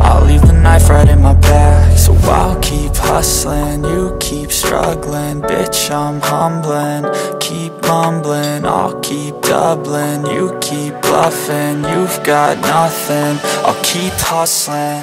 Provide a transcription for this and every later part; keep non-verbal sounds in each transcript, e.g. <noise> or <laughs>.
I'll leave the knife right in my back So I'll keep hustling, you keep struggling Bitch, I'm humbling, keep mumbling I'll keep doubling, you keep bluffing You've got nothing, I'll keep hustling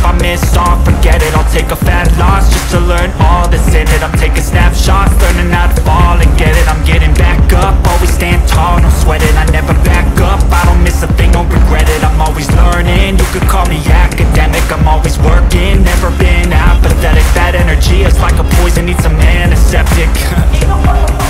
if I miss on, forget it. I'll take a fat loss just to learn all that's in it. I'm taking snapshots, learning how to fall and get it. I'm getting back up, always stand tall, no sweat it I never back up, I don't miss a thing, don't regret it. I'm always learning, you could call me academic I'm always working, never been apathetic Bad energy is like a poison, needs a antiseptic. <laughs>